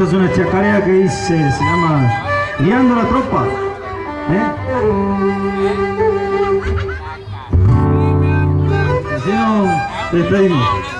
Esta es una chacarea que dice, se llama Guiando la tropa. ¿Eh? Así nos despedimos.